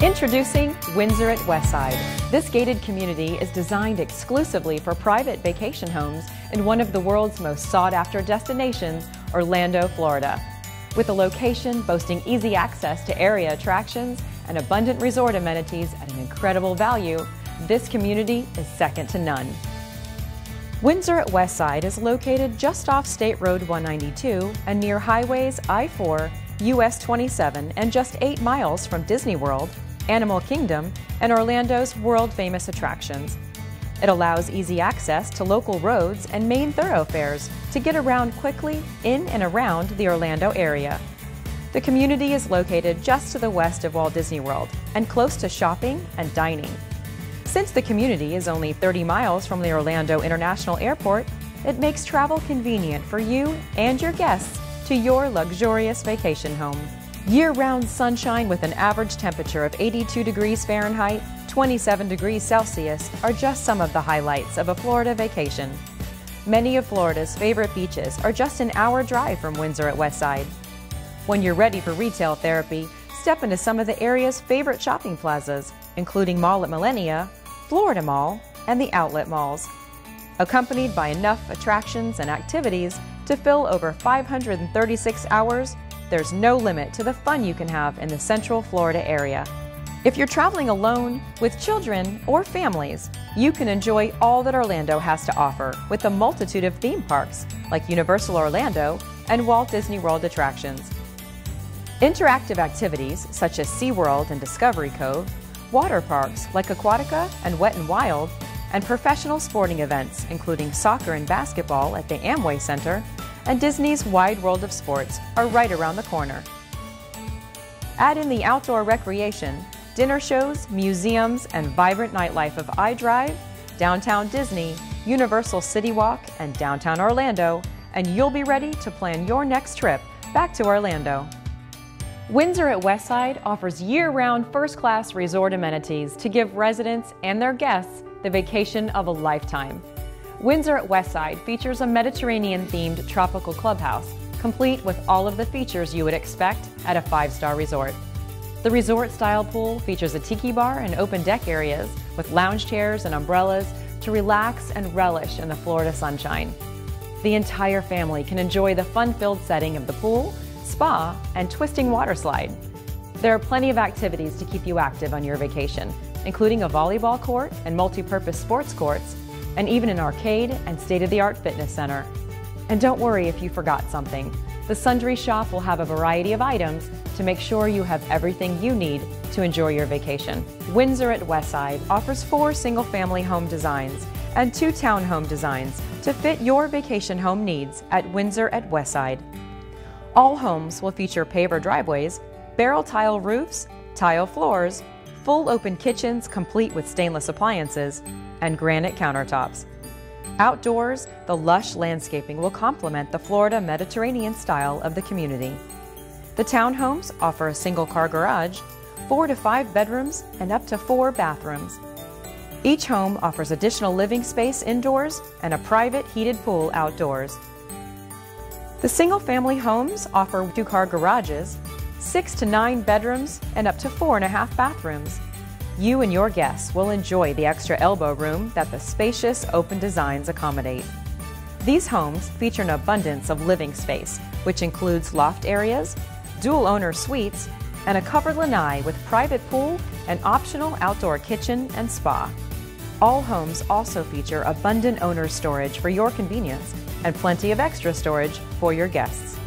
Introducing Windsor at Westside. This gated community is designed exclusively for private vacation homes in one of the world's most sought after destinations, Orlando, Florida. With a location boasting easy access to area attractions and abundant resort amenities at an incredible value, this community is second to none. Windsor at Westside is located just off State Road 192 and near highways I 4, US 27, and just 8 miles from Disney World, Animal Kingdom, and Orlando's world famous attractions. It allows easy access to local roads and main thoroughfares to get around quickly in and around the Orlando area. The community is located just to the west of Walt Disney World and close to shopping and dining. Since the community is only 30 miles from the Orlando International Airport, it makes travel convenient for you and your guests to your luxurious vacation home. Year-round sunshine with an average temperature of 82 degrees Fahrenheit, 27 degrees Celsius are just some of the highlights of a Florida vacation. Many of Florida's favorite beaches are just an hour drive from Windsor at Westside. When you're ready for retail therapy, step into some of the area's favorite shopping plazas, including Mall at Millenia, Florida Mall, and the outlet malls. Accompanied by enough attractions and activities to fill over 536 hours, there's no limit to the fun you can have in the Central Florida area. If you're traveling alone, with children, or families, you can enjoy all that Orlando has to offer with a multitude of theme parks like Universal Orlando and Walt Disney World attractions. Interactive activities such as SeaWorld and Discovery Cove, water parks like Aquatica and Wet and Wild, and professional sporting events including soccer and basketball at the Amway Center and Disney's Wide World of Sports are right around the corner. Add in the outdoor recreation, dinner shows, museums, and vibrant nightlife of iDrive, Downtown Disney, Universal City Walk, and Downtown Orlando, and you'll be ready to plan your next trip back to Orlando. Windsor at Westside offers year-round first-class resort amenities to give residents and their guests the vacation of a lifetime. Windsor at Westside features a Mediterranean-themed tropical clubhouse, complete with all of the features you would expect at a five-star resort. The resort-style pool features a tiki bar and open deck areas with lounge chairs and umbrellas to relax and relish in the Florida sunshine. The entire family can enjoy the fun-filled setting of the pool spa, and twisting water slide. There are plenty of activities to keep you active on your vacation, including a volleyball court and multi-purpose sports courts, and even an arcade and state-of-the-art fitness center. And don't worry if you forgot something. The Sundry Shop will have a variety of items to make sure you have everything you need to enjoy your vacation. Windsor at Westside offers four single-family home designs and two townhome designs to fit your vacation home needs at Windsor at Westside. All homes will feature paver driveways, barrel tile roofs, tile floors, full open kitchens complete with stainless appliances, and granite countertops. Outdoors, the lush landscaping will complement the Florida Mediterranean style of the community. The townhomes offer a single car garage, four to five bedrooms, and up to four bathrooms. Each home offers additional living space indoors and a private heated pool outdoors. The single family homes offer two car garages, six to nine bedrooms, and up to four and a half bathrooms. You and your guests will enjoy the extra elbow room that the spacious open designs accommodate. These homes feature an abundance of living space, which includes loft areas, dual owner suites, and a covered lanai with private pool and optional outdoor kitchen and spa. All homes also feature abundant owner storage for your convenience and plenty of extra storage for your guests.